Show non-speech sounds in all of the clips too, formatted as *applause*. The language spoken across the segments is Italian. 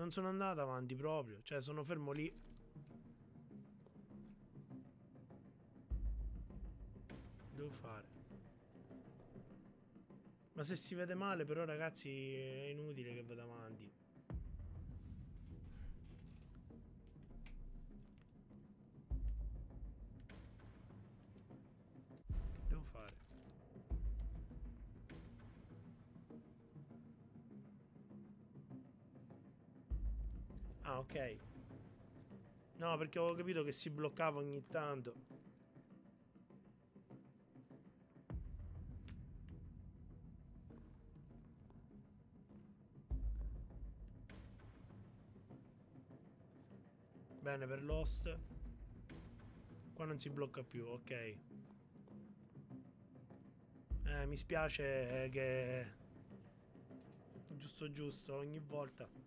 Non sono andato avanti proprio. Cioè, sono fermo lì. Devo fare. Ma se si vede male, però, ragazzi, è inutile che vada avanti. Ah, ok. No, perché avevo capito che si bloccava ogni tanto. Bene, per Lost. Qua non si blocca più, ok. Eh, mi spiace che... Giusto giusto, ogni volta.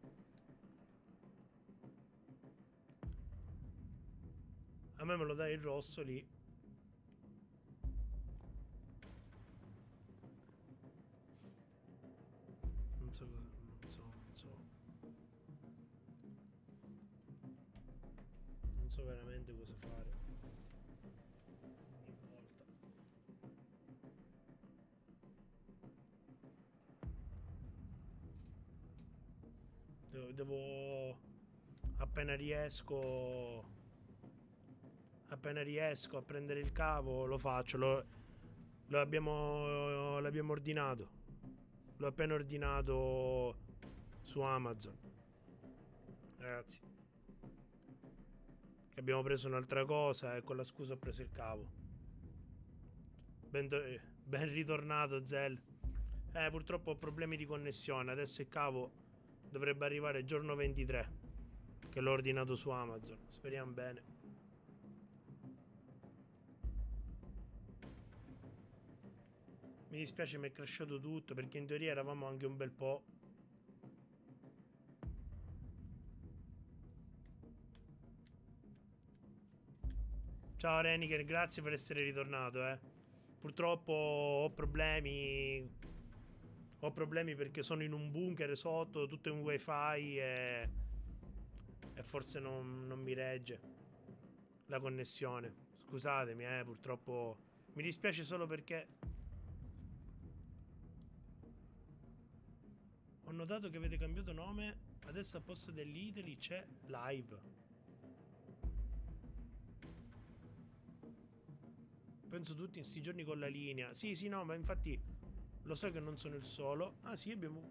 A me me lo dai il rosso lì. Non so cosa... Non so, non so. Non so veramente cosa fare. Devo... Appena riesco... Appena riesco a prendere il cavo lo faccio. Lo, lo abbiamo, l'abbiamo ordinato. L'ho appena ordinato su Amazon. Ragazzi. Che abbiamo preso un'altra cosa e con la scusa ho preso il cavo. Ben, ben ritornato, Zell. Eh, purtroppo ho problemi di connessione. Adesso il cavo dovrebbe arrivare giorno 23. Che l'ho ordinato su Amazon. Speriamo bene. Mi dispiace mi è crashato tutto perché in teoria eravamo anche un bel po'. Ciao Reniker, grazie per essere ritornato, eh. Purtroppo ho problemi. Ho problemi perché sono in un bunker sotto, tutto in wifi e... E forse non, non mi regge la connessione. Scusatemi, eh, purtroppo... Mi dispiace solo perché notato che avete cambiato nome. Adesso al posto dell'Italy c'è Live. Penso tutti in sti giorni con la linea. Sì, sì, no, ma infatti lo so che non sono il solo. Ah, sì, abbiamo...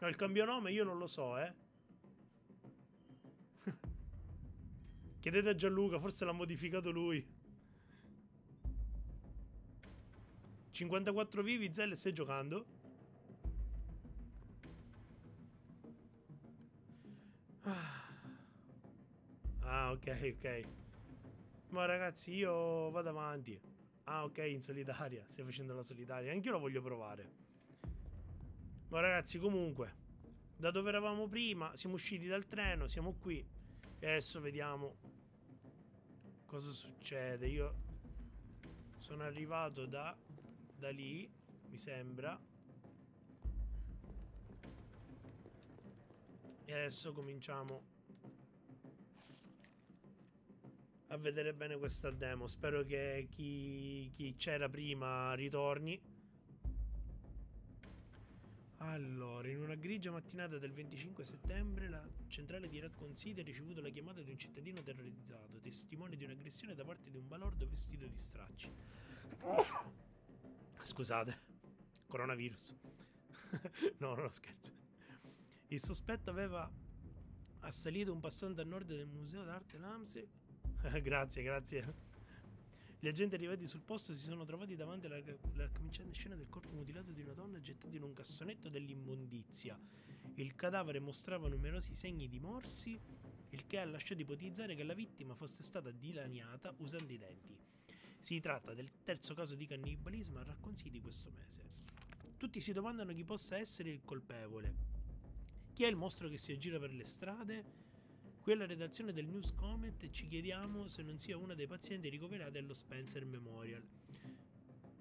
No, il cambio nome io non lo so, eh. *laughs* Chiedete a Gianluca, forse l'ha modificato lui. 54 vivi, Zell, stai giocando? Ah, ok, ok. Ma ragazzi, io vado avanti. Ah, ok, in solitaria. Stai facendo la solitaria. Anch'io lo voglio provare. Ma ragazzi, comunque, da dove eravamo prima, siamo usciti dal treno, siamo qui. E adesso vediamo cosa succede. Io sono arrivato da, da lì, mi sembra. E adesso cominciamo a vedere bene questa demo. Spero che chi, chi c'era prima ritorni. Allora, in una grigia mattinata del 25 settembre, la centrale di Raccoon City ha ricevuto la chiamata di un cittadino terrorizzato, testimone di un'aggressione da parte di un balordo vestito di stracci. *coughs* Scusate, coronavirus. *laughs* no, non scherzo. Il sospetto aveva assalito un passante a nord del museo d'arte Lamse. *laughs* grazie, grazie. Gli agenti arrivati sul posto si sono trovati davanti alla, alla scena del corpo mutilato di una donna gettato in un cassonetto dell'immondizia. Il cadavere mostrava numerosi segni di morsi, il che ha lasciato ipotizzare che la vittima fosse stata dilaniata usando i denti. Si tratta del terzo caso di cannibalismo a Raccoon di questo mese. Tutti si domandano chi possa essere il colpevole. Chi è il mostro che si aggira per le strade? Qui alla redazione del News Comet ci chiediamo se non sia uno dei pazienti ricoverati allo Spencer Memorial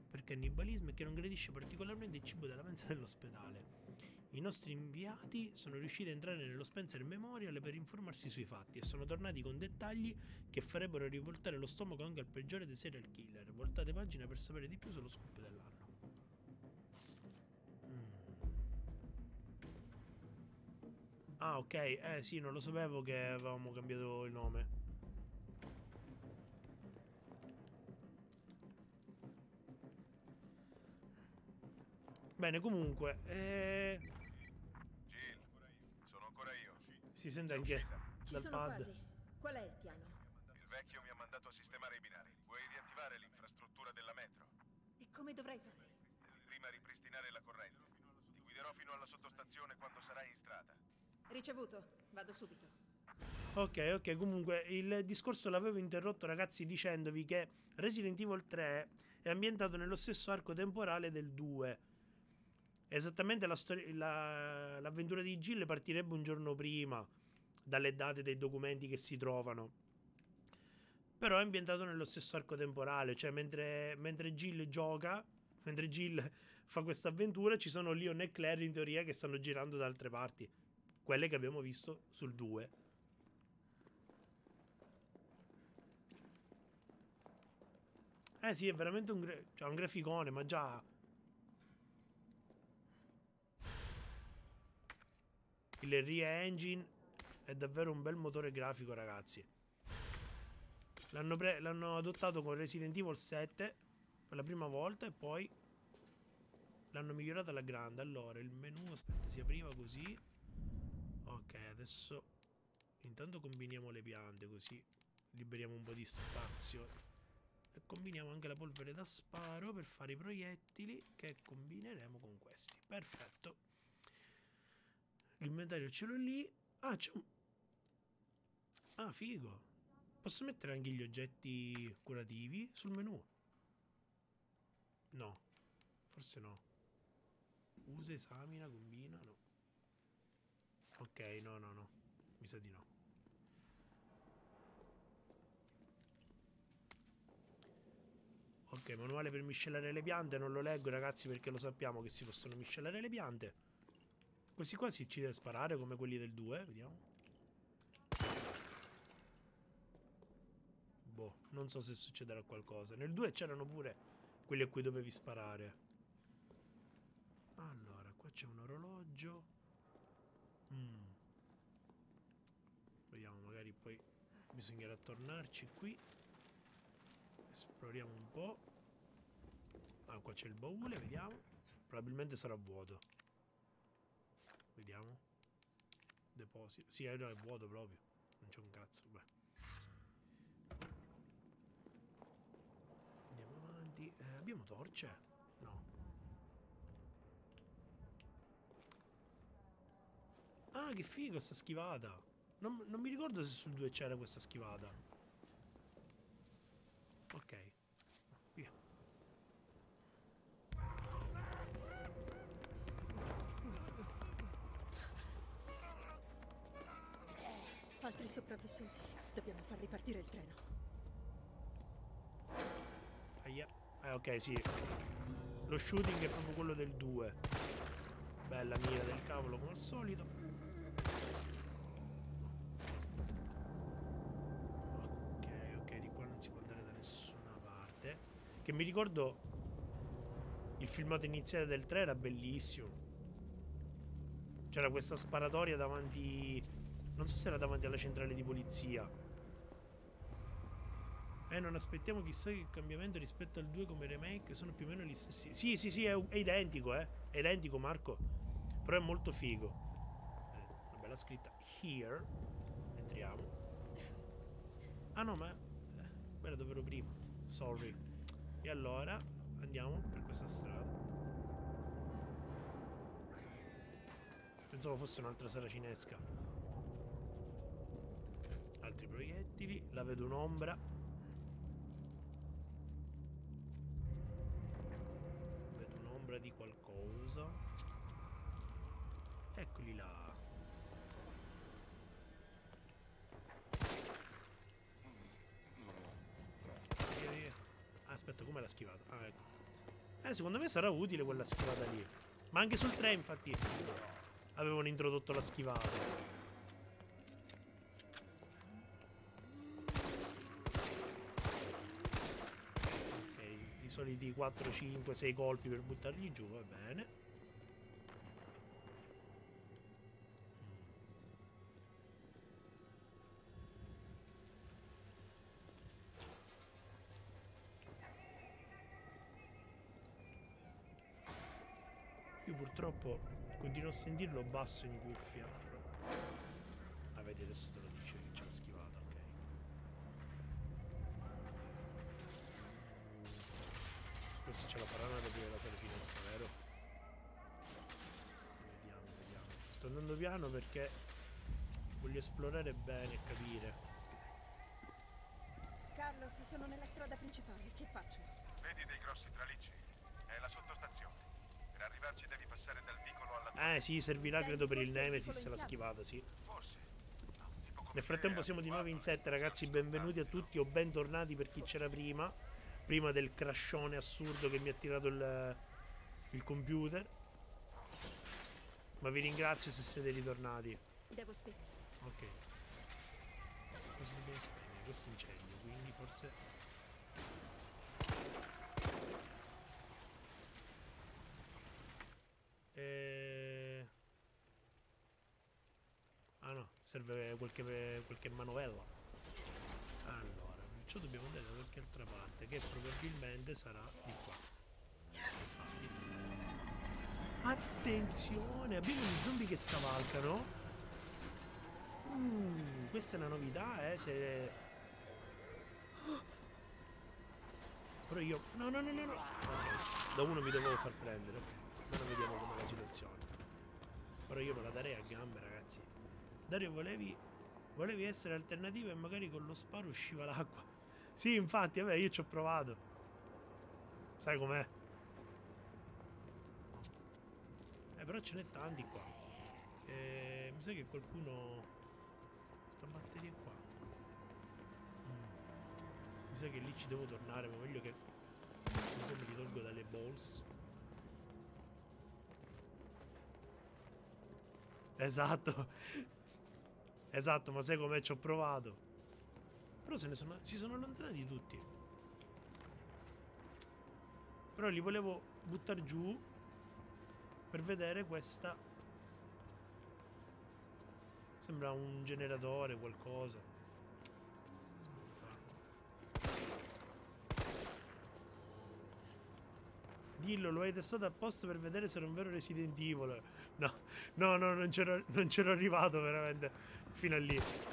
per cannibalismo e che non gradisce particolarmente il cibo della mensa dell'ospedale. I nostri inviati sono riusciti a entrare nello Spencer Memorial per informarsi sui fatti e sono tornati con dettagli che farebbero rivoltare lo stomaco anche al peggiore dei serial killer. Voltate pagina per sapere di più sullo scoop dell'anno. Ah, ok. Eh sì, non lo sapevo che avevamo cambiato il nome. Bene, comunque, eh... Jill, sono ancora io. si sente anche Ci dal sono pad. quasi. Qual è il piano? Il vecchio mi ha mandato a sistemare i binari. Vuoi riattivare l'infrastruttura della metro? E come dovrei fare? Prima ripristinare la corrente. Ti guiderò fino alla sottostazione quando sarai in strada. Ricevuto. Vado subito. Ok, ok, comunque il discorso l'avevo interrotto ragazzi dicendovi che Resident Evil 3 è ambientato nello stesso arco temporale del 2. Esattamente la storia- la- l'avventura di Jill partirebbe un giorno prima dalle date dei documenti che si trovano. Però è ambientato nello stesso arco temporale, cioè mentre, mentre Jill gioca, mentre Jill fa questa avventura, ci sono Leon e Claire in teoria che stanno girando da altre parti, quelle che abbiamo visto sul 2. Eh sì, è veramente un, gra- cioè, un graficone, ma già... Il re-engine è davvero un bel motore grafico, ragazzi. L'hanno, adottato con Resident Evil 7 per la prima volta e poi l'hanno migliorato alla grande. Allora, il menu, aspetta, si apriva così. Ok, adesso intanto combiniamo le piante così liberiamo un po' di spazio. E combiniamo anche la polvere da sparo per fare i proiettili che combineremo con questi. Perfetto. L'inventario ce l'ho lì. Ah, c'è un... Ah, figo. Posso mettere anche gli oggetti curativi sul menu? No. Forse no. Usa, esamina, combina, no. Ok, no, no, no. Mi sa di no. Ok, manuale per miscelare le piante. Non lo leggo, ragazzi, perché lo sappiamo che si possono miscelare le piante. Questi qua si ci deve sparare come quelli del 2. Vediamo. Boh, non so se succederà qualcosa. Nel 2 c'erano pure quelli a cui dovevi sparare. Allora, qua c'è un orologio. Mm. Vediamo, magari poi bisognerà tornarci qui. Esploriamo un po'. Ah, qua c'è il baule, vediamo. Probabilmente sarà vuoto. Vediamo. Deposito. Sì, no, è vuoto proprio. Non c'è un cazzo. Beh. Andiamo avanti. Eh, abbiamo torce? No. Ah, che figo sta schivata. Non, non mi ricordo se sul 2 c'era questa schivata. Ok. Via. Altri sopravvissuti. Dobbiamo far ripartire il treno. Aia. Eh, ok, sì. Lo shooting è proprio quello del 2. Bella mira del cavolo, come al solito. Ok, ok, di qua non si può andare da nessuna parte. Che mi ricordo. Il filmato iniziale del 3 era bellissimo. C'era questa sparatoria davanti. Non so se era davanti alla centrale di polizia. Eh, non aspettiamo chissà che cambiamento rispetto al 2 come remake. Sono più o meno gli stessi. Sì, sì, sì, è, è identico, eh. È identico, Marco. Però è molto figo. Eh, una bella scritta here. Entriamo. Ah no, ma. Eh, era dove ero prima. Sorry. E allora andiamo per questa strada. Pensavo fosse un'altra sala cinesca. Altri proiettili. La vedo un'ombra. Vedo un'ombra di qualcosa. Eccoli là. Via, via. Aspetta, com'è la schivata? Ah, ecco. Eh, secondo me sarà utile quella schivata lì. Ma anche sul 3, infatti. avevano introdotto la schivata. soliti 4, 5, 6 colpi per buttarli giù, va bene. Io purtroppo continuo a sentirlo basso in cuffia. Ah, vedi, adesso te lo dice che c'è la schivata, ok. Questo ce la faranno ad aprire la sala finesca, vero? Vediamo, vediamo. Sto andando piano perché voglio esplorare bene e capire. Carlos, sono nella strada principale. Che faccio? Vedi dei grossi tralicci? È la sottostazione. Per arrivarci devi passare dal vicolo alla Eh sì, servirà credo per il Nemesis piccolo la schivata, sì. Forse. No, Nel frattempo te, siamo di nuovo in sette ragazzi, benvenuti a tutti o bentornati per chi c'era prima, prima del crashone assurdo che mi ha tirato il, il computer. Ma vi ringrazio se siete ritornati. Devo spegnere. Ok. Cosa dobbiamo spegnere? Questo incendio, quindi forse... Eh... Ah no, serve qualche, qualche manovella. Allora, perciò dobbiamo andare da qualche altra parte, che probabilmente sarà di qua. Infatti. Attenzione, abbiamo gli zombie che scavalcano. Mm, questa è una novità, eh, se... Però io... No, no, no, no, no. Ok, da uno mi dovevo far prendere, ok. Ora vediamo com'è la situazione. Però io me la darei a gambe, ragazzi. Dario, volevi... Volevi essere alternativa e magari con lo sparo usciva l'acqua. Sì, infatti, vabbè, io ci ho provato. Sai com'è? Eh, però ce n'è tanti qua. Eh, mi sa che qualcuno... Sta batteria qua. Mm. Mi sa che lì ci devo tornare, ma meglio che... Un po' mi ritolgo dalle balls. Esatto. Esatto, ma sai com'è? Ci ho provato. Però se ne sono, si sono allontanati tutti. Però li volevo buttare giù per vedere questa. Sembra un generatore, qualcosa. Dillo, lo hai testato apposta per vedere se era un vero Resident Evil. No, no, no, non c'ero, arrivato veramente fino a lì. *laughs*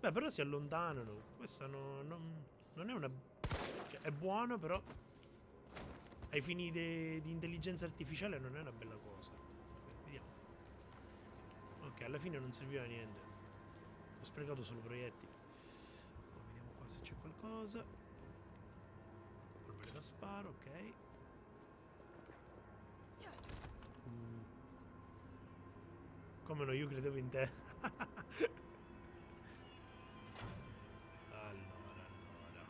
Beh, però si allontanano. Questa no- non, non è una... Cioè, è buono, però... Ai fini di intelligenza artificiale non è una bella cosa. Vediamo. Ok, alla fine non serviva a niente. Ho sprecato solo proiettili. Se c'è qualcosa. Polvere da sparo, ok. Mm. Come no, io credevo in te. *laughs* allora, allora.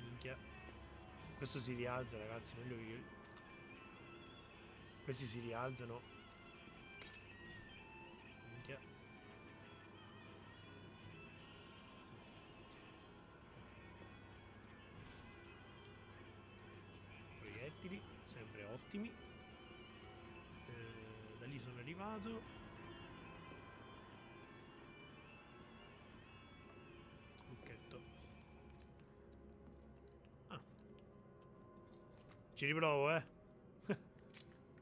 Minchia. Questo si rialza, ragazzi. Meglio io... Questi si rialzano. Ottimi. Eh, da lì sono arrivato. Lucchetto. Ah. Ci riprovo, eh. *laughs*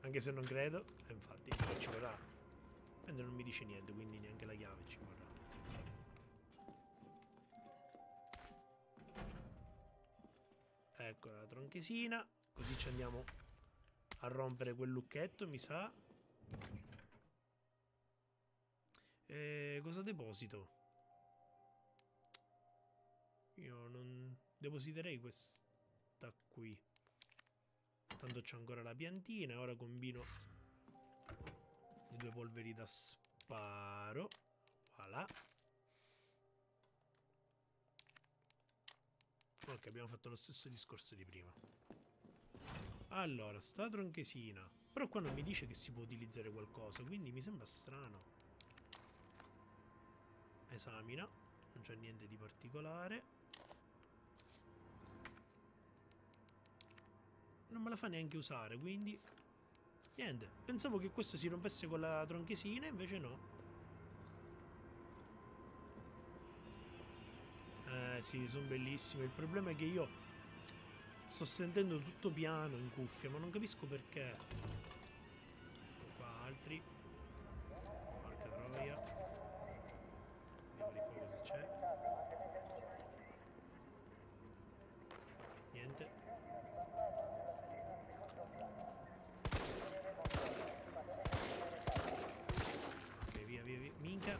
Anche se non credo. E infatti, non ci vorrà. E non mi dice niente, quindi neanche la chiave ci vorrà. Ecco la tronchesina. Così ci andiamo a rompere quel lucchetto, mi sa. E cosa deposito? Io non depositerei questa qui. Tanto c'è ancora la piantina. Ora combino le due polveri da sparo. sparo. Voilà. Ok, abbiamo fatto lo stesso discorso di prima. Allora, sta tronchesina. Però qua non mi dice che si può utilizzare qualcosa, quindi mi sembra strano. Esamina. Non c'è niente di particolare. Non me la fa neanche usare, quindi... Niente. Pensavo che questo si rompesse con la tronchesina, invece no. Eh sì, sono bellissime. Il problema è che io sto sentendo tutto piano in cuffia, ma non capisco perché. Ecco qua altri. Porca troia. Vediamo di qua cosa c'è. Niente. Ok, via, via, via. Minchia.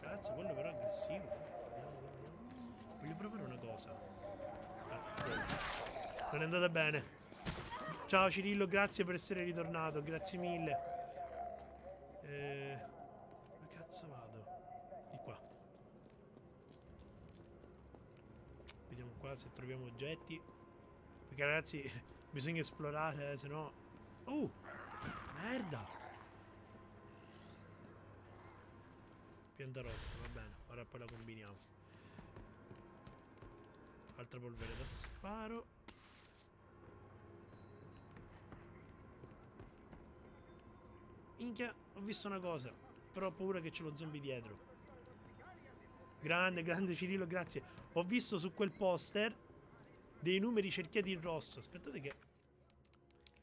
Cazzo, quello però è aggressivo. Voglio provare una cosa. Ah. Non è andata bene. Ciao Cirillo, grazie per essere ritornato, grazie mille. Eh, dove cazzo vado? Di qua. Vediamo qua se troviamo oggetti. Perché ragazzi, *laughs* bisogna esplorare, eh, se no... Oh! Merda! Pianta rossa, va bene. Ora poi la combiniamo. Altra polvere da sparo. Minchia, ho visto una cosa. Però ho paura che c'è lo zombie dietro. Grande, grande Cirillo, grazie. Ho visto su quel poster dei numeri cerchiati in rosso. Aspettate che...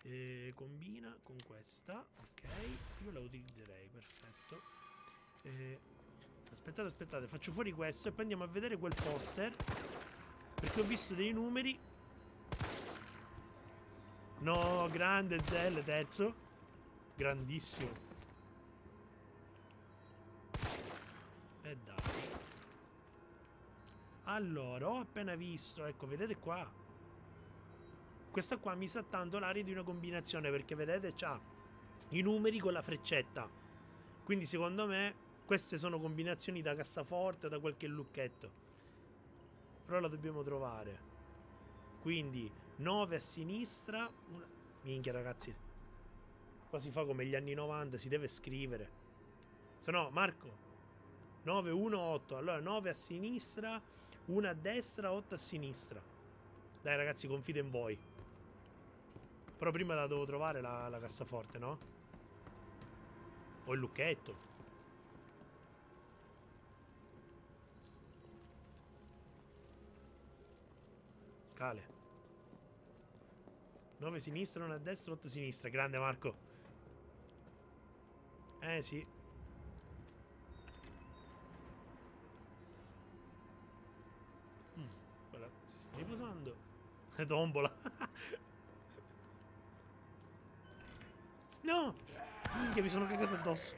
Eh, combina con questa. Ok, io la utilizzerei, perfetto. Eh, aspettate, aspettate, faccio fuori questo e poi andiamo a vedere quel poster. Perché ho visto dei numeri. No, grande Zell, terzo. Grandissimo. E dai. Allora, ho appena visto, ecco, vedete qua. Questa qua mi sa tanto l'aria di una combinazione perché vedete c'ha i numeri con la freccetta. Quindi secondo me queste sono combinazioni da cassaforte da qualche lucchetto. Però la dobbiamo trovare. Quindi 9 a sinistra. Una... Minchia ragazzi. Qua si fa come gli anni 90, si deve scrivere. Se no, Marco. 9, 1, 8. Allora 9 a sinistra, 1 a destra, 8 a sinistra. Dai ragazzi, confido in voi. Però prima la devo trovare la, la cassaforte, no? O il lucchetto. Scale. 9 sinistra, 1 a destra, 8 a sinistra. Grande Marco. Eh sì. Mm, quella si sta riposando. *laughs* Tombola. no! Minchia, mi sono cagato addosso.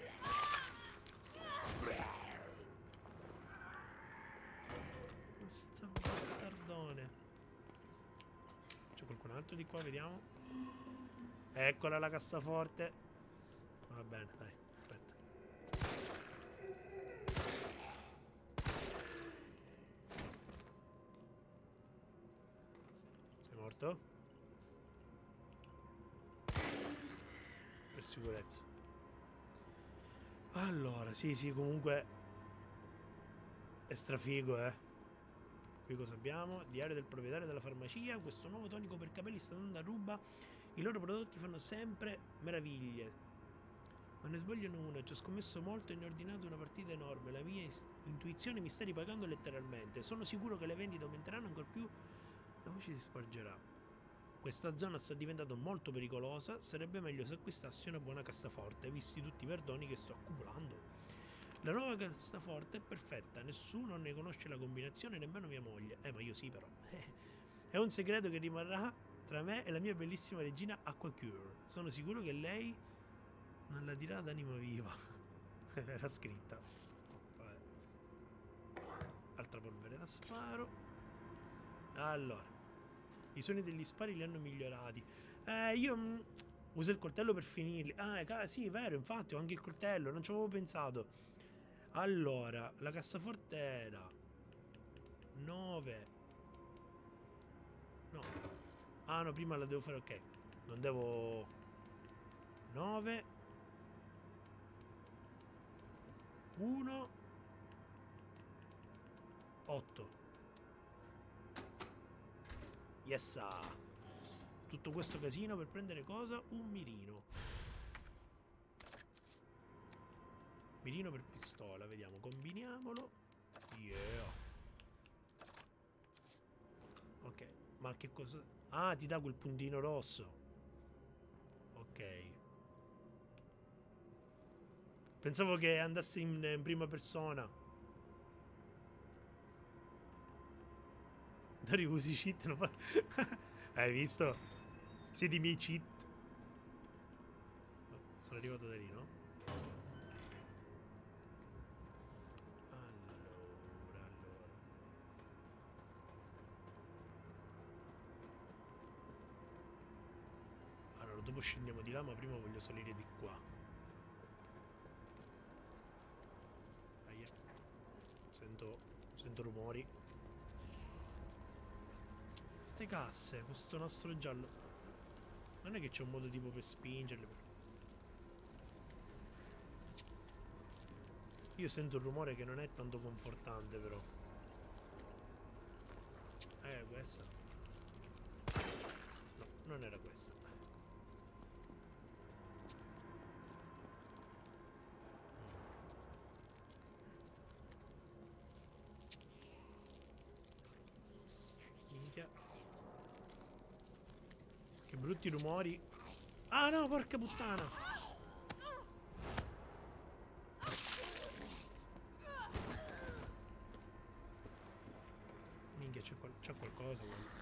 Questo bastardone. C'è qualcun altro di qua, vediamo. Eccola la cassaforte. Va bene, dai, aspetta. Morto? Per sicurezza. Allora, sì, sì, comunque è strafigo, eh. Qui cosa abbiamo? Diario del proprietario della farmacia. Questo nuovo tonico per capelli sta andando a ruba. I loro prodotti fanno sempre meraviglie. Ma ne sbagliano una. Ci ho scommesso molto e ne ho ordinato una partita enorme. La mia intuizione mi sta ripagando letteralmente. Sono sicuro che le vendite aumenteranno ancora più. La voce si spargerà. Questa zona sta diventando molto pericolosa. Sarebbe meglio se acquistassi una buona cassaforte, visti tutti i perdoni che sto accumulando. La nuova cassaforte è perfetta, nessuno ne conosce la combinazione, nemmeno mia moglie. Eh, ma io sì, però. *laughs* È un segreto che rimarrà tra me e la mia bellissima regina Aquacure. Sono sicuro che lei non la dirà d'anima viva. *laughs* Era scritta. Altra polvere da sparo. Allora. I suoni degli spari li hanno migliorati. Eh, io... mm, Usa il coltello per finirli. Ah, ca- sì, vero, infatti ho anche il coltello, non ci avevo pensato. Allora, la cassaforte era 9. No. Ah, no, prima la devo fare, ok. Non devo 9 1 8 Yes Tutto questo casino per prendere cosa? Un mirino. Mirino per pistola Vediamo, combiniamolo. Yeah. Ok, ma che cosa... Ah, ti dà quel puntino rosso. Ok. Pensavo che andasse in, in prima persona. Dario usi cheat? Non fa... *laughs* Hai visto? Siete i miei cheat. Sono arrivato da lì, no? Allora, allora. Allora, dopo scendiamo di là, ma prima voglio salire di qua. Aia. Sento, sento rumori. Ste casse, questo nastro giallo. Non è che c'è un modo tipo per spingerle. Io sento un rumore che non è tanto confortante però. Eh, questa. No, non era questa. Minchia. Che brutti rumori. Ah no, porca puttana. Minchia, c'è qual c'è qualcosa. guarda.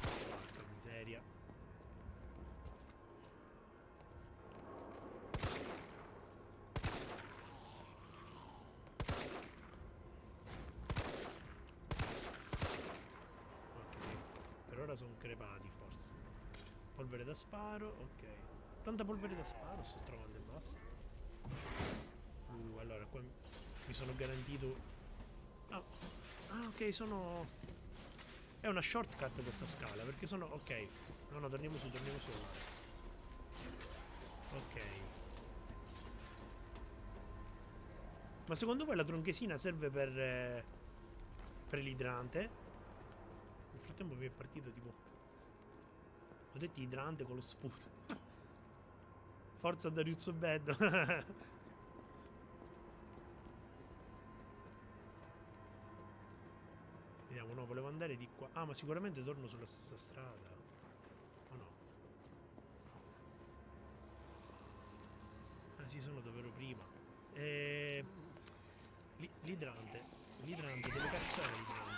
Porca miseria. Ok, per ora sono crepati forse. Polvere da sparo, ok. Tanta polvere da sparo sto trovando e basta. Uh, allora qua mi sono garantito... Ah, ah, ok, sono... È una shortcut questa scala, perché sono... Ok. No, no, torniamo su, torniamo su. Ok. Ma secondo voi la tronchesina serve per... eh, per l'idrante? Nel frattempo mi è partito tipo... Ho detto idrante con lo sputo. *laughs* Forza Darius Bed. *laughs* Vediamo, no, volevo andare di qua. Ah, ma sicuramente torno sulla stessa strada. O no? Ah, sì, sono dove ero prima. E... l'i- L'idrante. L'idrante, dove cazzo è l'idrante?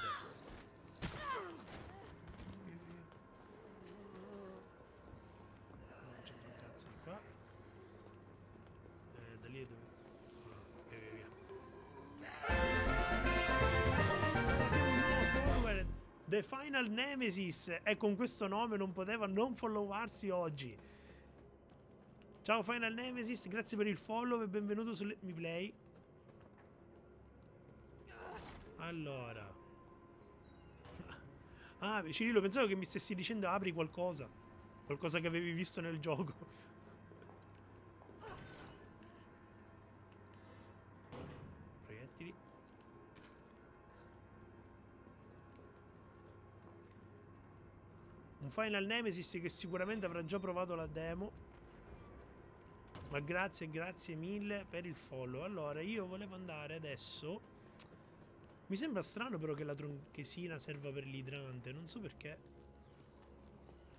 The Final Nemesis e con questo nome non poteva non followarsi oggi. Ciao Final Nemesis, grazie per il follow e benvenuto su Mi Play. Allora. Ah, Cirillo, pensavo che mi stessi dicendo apri qualcosa. Qualcosa che avevi visto nel gioco. Proiettili. Un Final Nemesis che sicuramente avrà già provato la demo. Ma grazie, grazie mille per il follow. Allora, io volevo andare adesso. Mi sembra strano però che la tronchesina serva per l'idrante. Non so perché.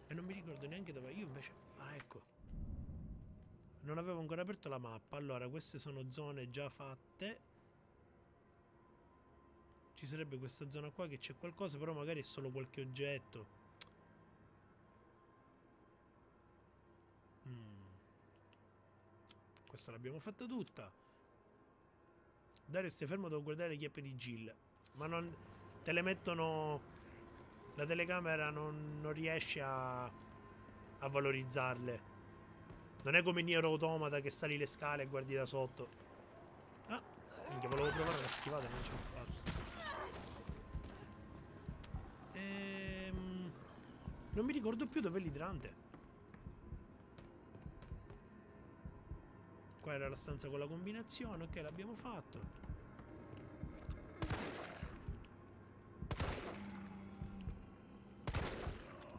E non mi ricordo neanche dove. Io invece. Ah, ecco. Non avevo ancora aperto la mappa. Allora, queste sono zone già fatte. Ci sarebbe questa zona qua che c'è qualcosa, però magari è solo qualche oggetto. Questa l'abbiamo fatta tutta. Dario, stai fermo, devo guardare le chiappe di Jill. Ma non... Te le mettono... La telecamera non, non riesce a... A valorizzarle. Non è come Nier Automata che sali le scale e guardi da sotto. Ah, minchia, volevo provare la schivata non ce l'ho fatto. Ehm, non mi ricordo più dove è l'idrante. Qua era la stanza con la combinazione, ok, l'abbiamo fatto.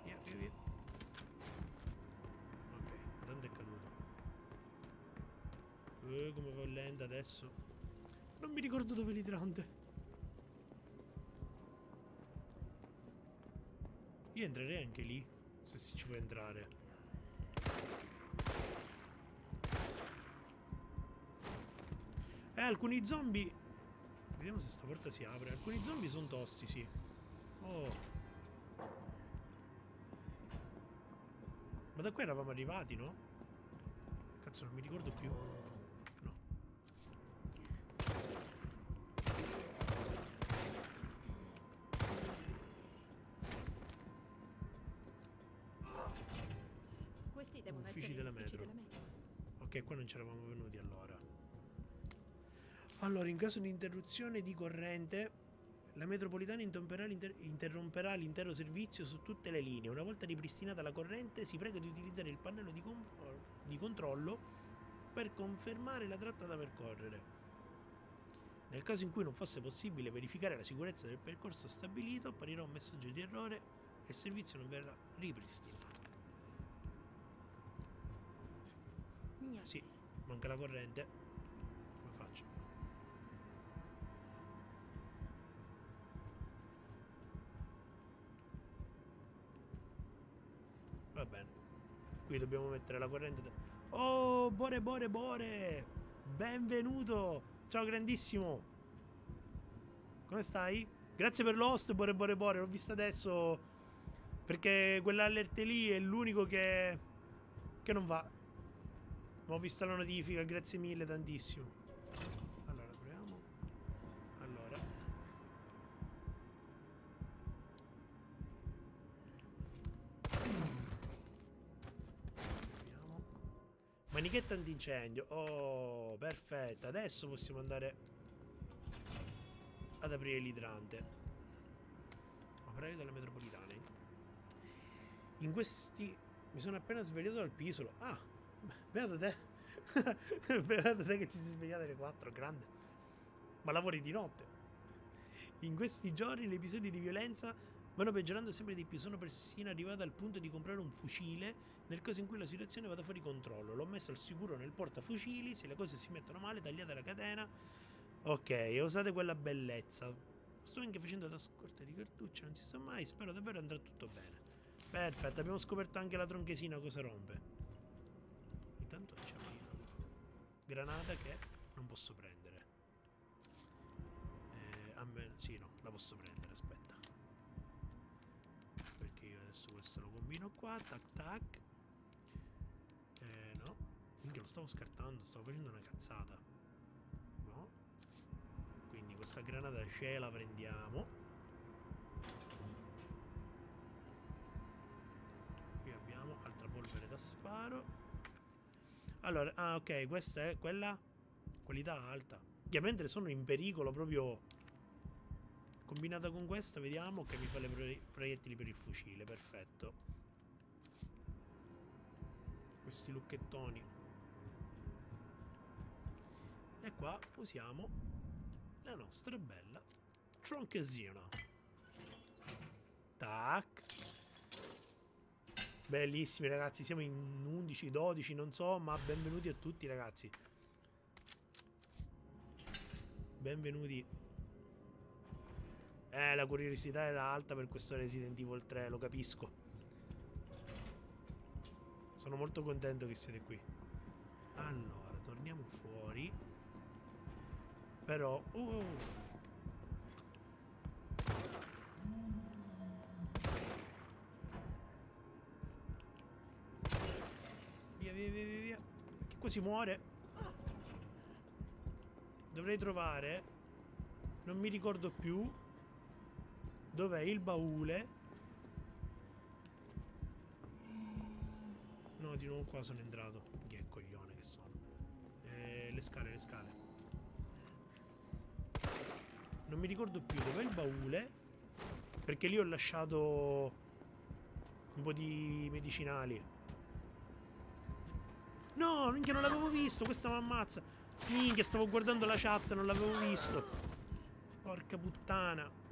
Via, via, via. Ok, tanto è caduto. Eh, come fa lenta adesso. Non mi ricordo dove l'idrante. Io entrerei anche lì, se si ci può entrare. Alcuni zombie... Vediamo se sta porta si apre. Alcuni zombie sono tosti, sì. Oh. Ma da qua eravamo arrivati, no? Cazzo, non mi ricordo più. No. Questi devono Uffici essere della metro. della metro. Ok, qua non c'eravamo venuti allora. Allora, in caso di interruzione di corrente, la metropolitana interromperà, l'inter- interromperà l'intero servizio su tutte le linee. Una volta ripristinata la corrente, si prega di utilizzare il pannello di, di controllo per confermare la tratta da percorrere. Nel caso in cui non fosse possibile verificare la sicurezza del percorso stabilito, apparirà un messaggio di errore e il servizio non verrà ripristinato. Niente. Sì, manca la corrente. Qui dobbiamo mettere la corrente. Oh, Bore, Bore, Bore! Benvenuto! Ciao, grandissimo! Come stai? Grazie per l'host, Bore, Bore, Bore. L'ho vista adesso perché quell'alert lì è l'unico che... che non va. Ho visto la notifica, grazie mille tantissimo. Allora, proviamo. Allora. Vediamo. Manichetta antincendio. Oh, perfetto. Adesso possiamo andare ad aprire l'idrante. Operaio della metropolitana. In questi... Mi sono appena svegliato dal pisolo. Ah, beato te. *laughs* beato te che ti sei svegliato alle 4, grande. Ma lavori di notte. In questi giorni gli episodi di violenza vanno peggiorando sempre di più. Sono persino arrivato al punto di comprare un fucile nel caso in cui la situazione vada fuori controllo. L'ho messo al sicuro nel portafucili. Se le cose si mettono male, tagliate la catena. Ok, usate quella bellezza. Sto anche facendo da scorta di cartucce, non si sa mai. Spero davvero andrà tutto bene. Perfetto, abbiamo scoperto anche la tronchesina cosa rompe. Intanto c'è una granata che non posso prendere. Eh, a me, sì, no, la posso prendere, aspetta. Perché io adesso questo lo combino qua, tac tac. Eh, no. Minchia, lo stavo scartando, stavo facendo una cazzata. No. Quindi questa granata ce la prendiamo. Qui abbiamo altra polvere da sparo. Allora, ah ok, questa è quella qualità alta. Ovviamente sono in pericolo proprio combinata con questa, vediamo che mi fa le pro- proiettili per il fucile, perfetto. Questi lucchettoni. E qua usiamo la nostra bella tronchesina. Tac. Bellissimi ragazzi, siamo in 11, 12, non so, ma benvenuti a tutti ragazzi. Benvenuti. Eh, la curiosità era alta per questo Resident Evil 3, lo capisco. Sono molto contento che siete qui. Allora, torniamo fuori. Però... Uh, Via, via, via, via, via. Perché qua si muore. Dovrei trovare... Non mi ricordo più. Dov'è il baule? Sono di nuovo qua, sono entrato. Che coglione che sono. Eh, le scale, le scale. Non mi ricordo più dov'è il baule. Perché lì ho lasciato un po' di medicinali. No, minchia, non l'avevo visto. Questa mi ammazza. Minchia, stavo guardando la chat, non l'avevo visto. Porca puttana.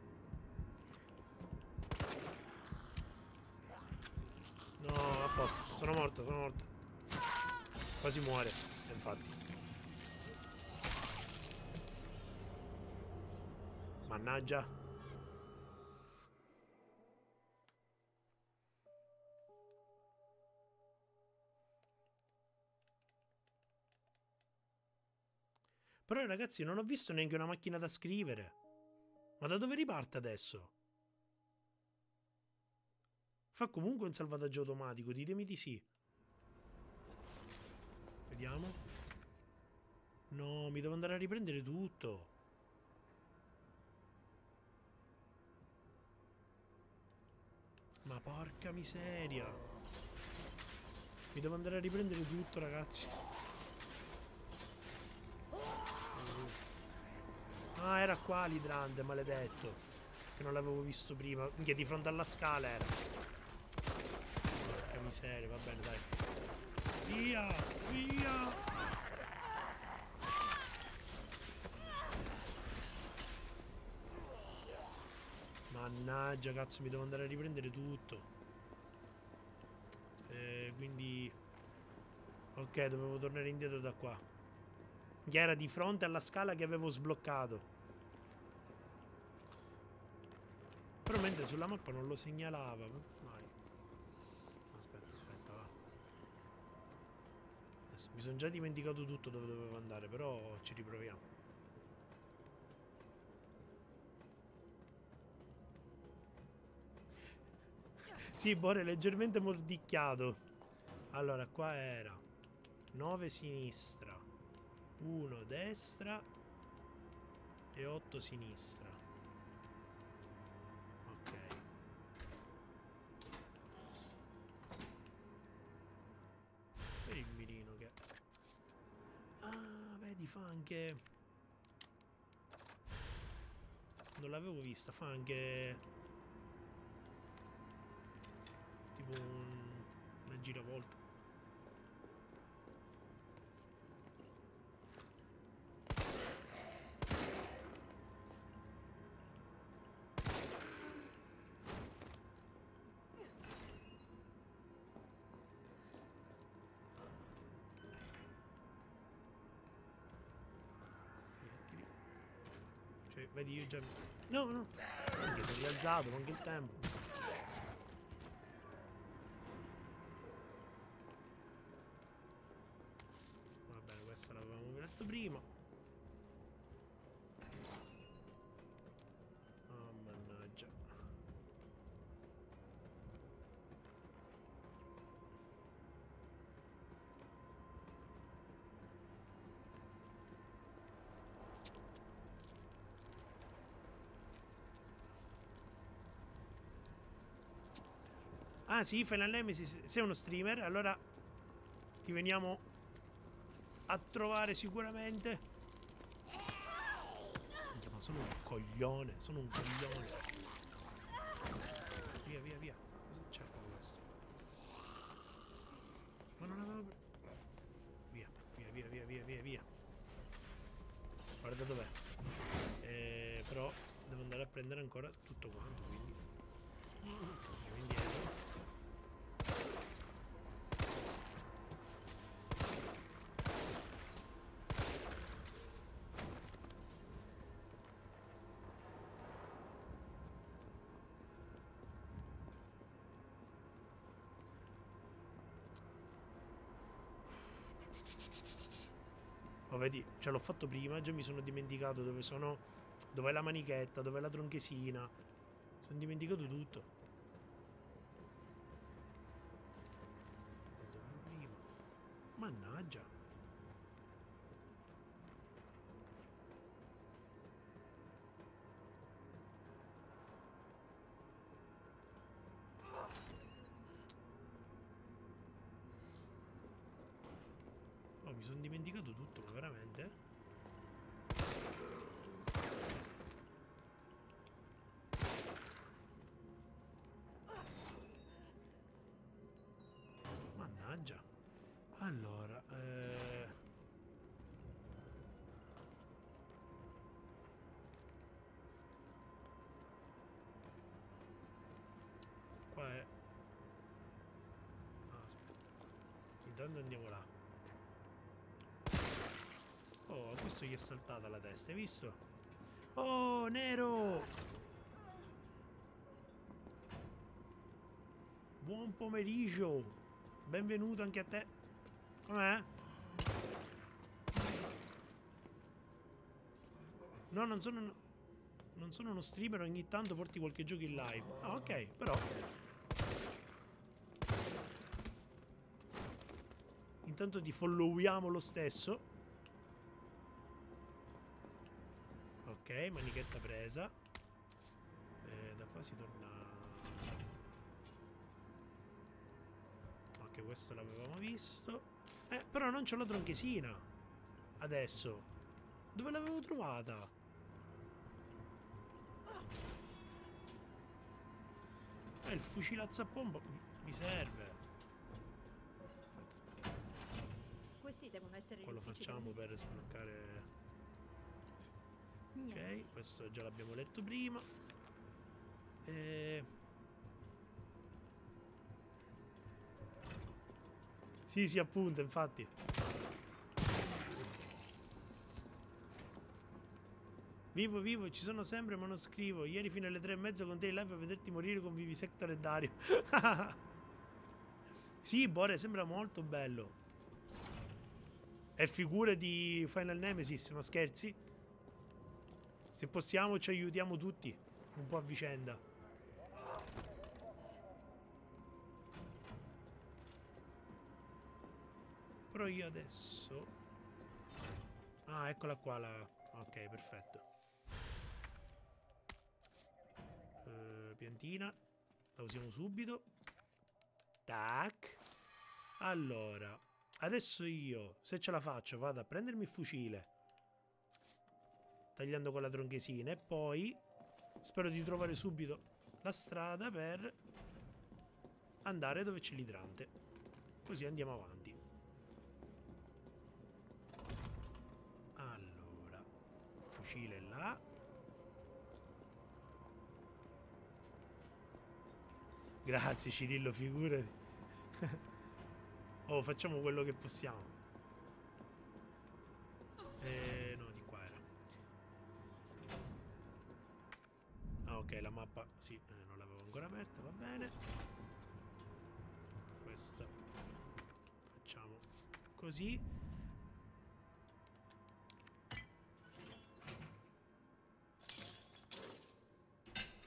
No, a posto. Sono morto, sono morto. Quasi muore, infatti. Mannaggia. Però ragazzi non ho visto neanche una macchina da scrivere. Ma da dove riparte adesso? Fa comunque un salvataggio automatico, ditemi di sì. Vediamo. No, mi devo andare a riprendere tutto. Ma porca miseria. Mi devo andare a riprendere tutto, ragazzi. Ah, era qua l'idrante, maledetto. Che non l'avevo visto prima. Che di fronte alla scala era. Miseria, va bene, dai. Via, via. Mannaggia, cazzo, mi devo andare a riprendere tutto. Eh, quindi... Ok, dovevo tornare indietro da qua. Che era di fronte alla scala che avevo sbloccato. Però mentre sulla mappa non lo segnalava. Mai. Aspetta, aspetta, va. Adesso, mi sono già dimenticato tutto dove dovevo andare, però ci riproviamo. Sì, Bore leggermente mordicchiato. Allora, qua era 9 sinistra, 1 destra e 8 sinistra. Ok. Vedi il mirino che... Ah, vedi, fa anche... Non l'avevo vista, fa anche... Tipo un... una giravolta. Vedi io già... No, no! Anche sono rialzato, manca il tempo. Va bene, questa l'avevamo detto prima. Oh, mannaggia. Ah sì, Final Nemesis, sei uno streamer, allora ti veniamo a trovare sicuramente. Ma sono un coglione, sono un coglione. Via, via, via. Cosa c'è con questo? Ma non avevo... Via, via, via, via, via, via, via. Guarda dov'è. Eh, però devo andare a prendere ancora tutto quanto, quindi... Andiamo indietro. Oh, vedi, ce l'ho fatto prima, già mi sono dimenticato dove sono. Dov'è la manichetta, dov'è la tronchesina. Sono dimenticato tutto. Mannaggia. sono dimenticato tutto, ma veramente? Mannaggia. Allora, eh... Qua è... Ah, aspetta. Intanto andiamo là. Oh, questo gli è saltata la testa, hai visto? Oh, nero! Buon pomeriggio! Benvenuto anche a te. Com'è? No, non sono... Non sono uno streamer, ogni tanto porti qualche gioco in live. Ah, ok, però... Intanto ti followiamo lo stesso. Ok, manichetta presa. E da qua si torna... Ok, questo l'avevamo visto. Eh, però non c'ho la tronchesina. Adesso. Dove l'avevo trovata? Eh, il fucilazzo a mi, mi serve. Questi devono essere Quello facciamo per sbloccare... Niente. Ok, questo già l'abbiamo letto prima. E... Sì, sì, appunto, infatti. Vivo, vivo, ci sono sempre, ma non scrivo. Ieri fino alle tre e mezza con te in live a vederti morire con Vivisector e Dario. *laughs* sì, Bore, sembra molto bello. È figure di Final Nemesis, ma scherzi? Se possiamo ci aiutiamo tutti, un po' a vicenda. Però io adesso... Ah, eccola qua la... Ok, perfetto. Eh, piantina. La usiamo subito. Tac. Allora, adesso io, se ce la faccio, vado a prendermi il fucile. Tagliando con la tronchesina. E poi spero di trovare subito la strada per andare dove c'è l'idrante. Così andiamo avanti. Allora, fucile là. Grazie Cirillo, figurati. *laughs* oh, facciamo quello che possiamo. Eh, no, di qua era. Ah, ok, la mappa, sì, eh, non l'avevo ancora aperta, va bene. Questa facciamo così.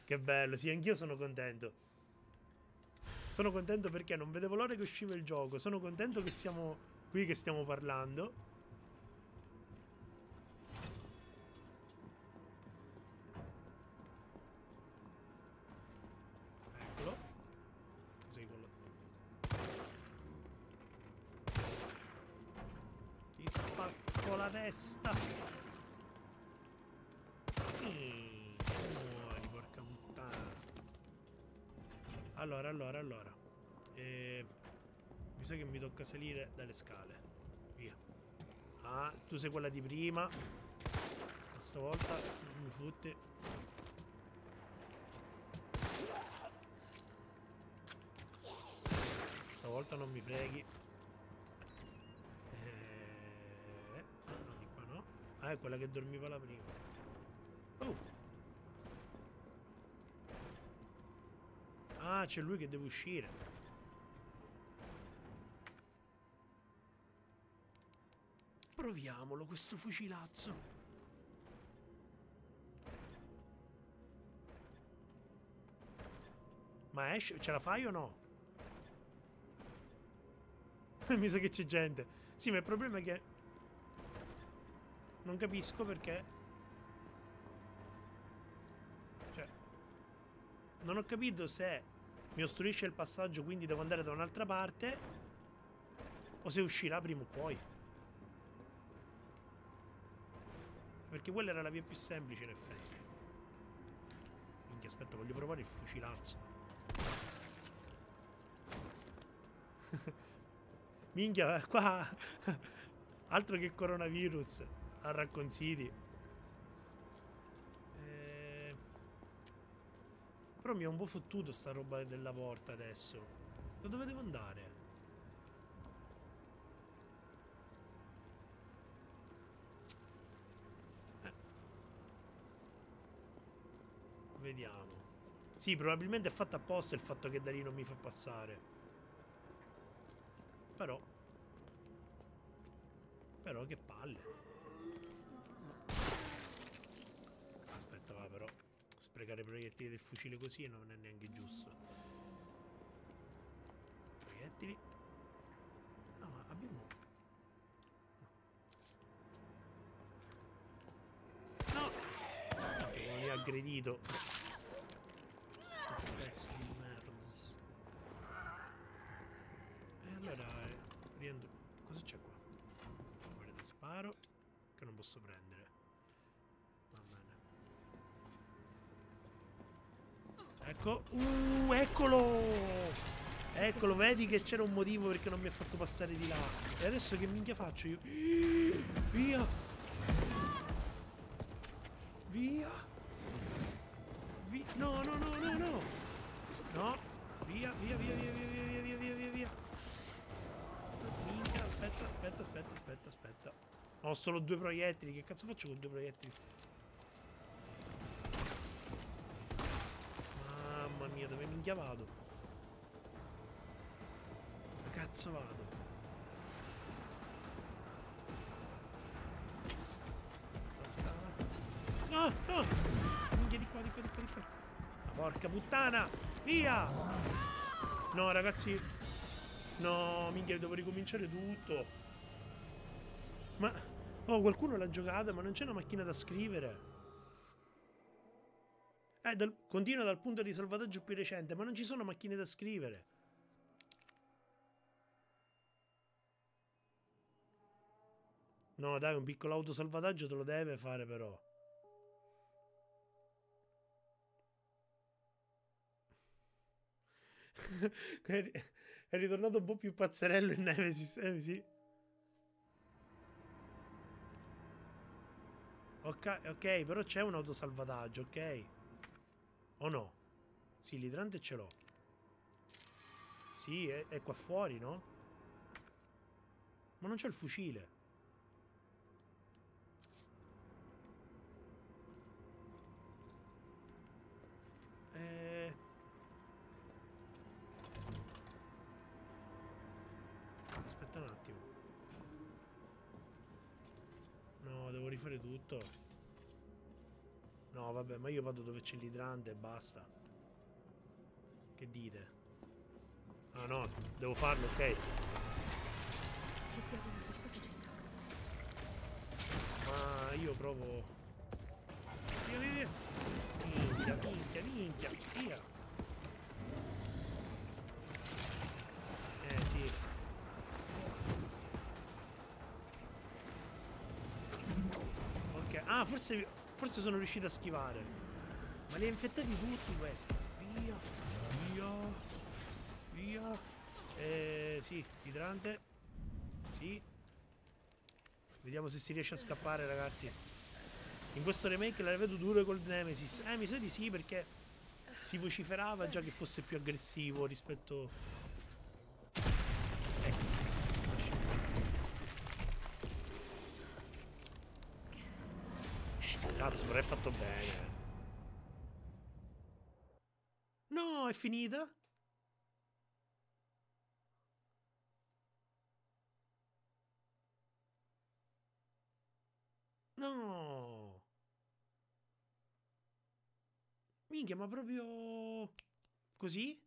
Che bello, sì, anch'io sono contento. Sono contento perché non vedevo l'ora che usciva il gioco. Sono contento che siamo qui, che stiamo parlando. Allora, allora. Eh, mi sa che mi tocca salire dalle scale. Via. Ah, tu sei quella di prima. Stavolta non mi fotte. Stavolta non mi freghi. Eh, no, di qua no. Ah, è quella che dormiva la prima. Oh. Ah, c'è lui che deve uscire. Proviamolo questo fucilazzo. Ma esce, ce la fai o no? *laughs* Mi sa che c'è gente. Sì, ma il problema è che non capisco perché Cioè Non ho capito se mi ostruisce il passaggio, quindi devo andare da un'altra parte. O se uscirà prima o poi. Perché quella era la via più semplice, in effetti. Minchia, aspetta, voglio provare il fucilazzo. *laughs* Minchia, qua... *laughs* Altro che coronavirus a Racconciti. Però mi ha un po' fottuto sta roba della porta adesso. Da dove devo andare? Eh. Vediamo. Sì, probabilmente è fatto apposta il fatto che da lì non mi fa passare. Però Però che palle Aspetta va però Sprecare proiettili del fucile così non è neanche giusto. Proiettili. No ma abbiamo No. Che non mi ha aggredito. Pezzi di merz E allora eh, rientro. Cosa c'è qua? Guarda, sparo Che non posso prendere Ecco Uh, eccolo! Eccolo, vedi che c'era un motivo perché non mi ha fatto passare di là. E adesso che minchia faccio io? Via! Via! Vi- No, no, no, no, no! No! Via, via, via, via, via, via, via, via, via, via, Minchia, aspetta, aspetta, aspetta, aspetta, aspetta. Ho solo due proiettili, che cazzo faccio con due proiettili? Mamma mia, dove minchia vado? Dove cazzo vado? La scala No, no Minchia di qua, di qua, di qua, di qua Ma porca puttana Via No ragazzi No, minchia, devo ricominciare tutto. Ma... Oh, qualcuno l'ha giocata, ma non c'è una macchina da scrivere. Eh, dal... continua dal punto di salvataggio più recente, ma non ci sono macchine da scrivere. No, dai, un piccolo autosalvataggio te lo deve fare però. *laughs* È ritornato un po' più pazzerello in Nemesis, eh, sì. Ok, ok, però c'è un autosalvataggio, ok? O no? Sì, l'idrante ce l'ho. Sì, è, è qua fuori, no? Ma non c'è il fucile. Eh... Aspetta un attimo. No, devo rifare tutto. No, vabbè, ma io vado dove c'è l'idrante e basta. Che dite? Ah no, devo farlo, ok. Ma io provo... Via, via, via. Minchia, minchia, minchia, via. Eh, sì. Ok, ah, forse, forse sono riuscito a schivare. Ma li ha infettati tutti questi. Via, via, via. Eh, sì, idrante. Sì. Vediamo se si riesce a scappare, ragazzi. In questo remake la vedo duro col Nemesis. Eh, mi sa di sì, perché si vociferava già che fosse più aggressivo rispetto... Ecco, cazzo, ma scienza. È fatto bene. No, è finita? No. Minchia, ma proprio così?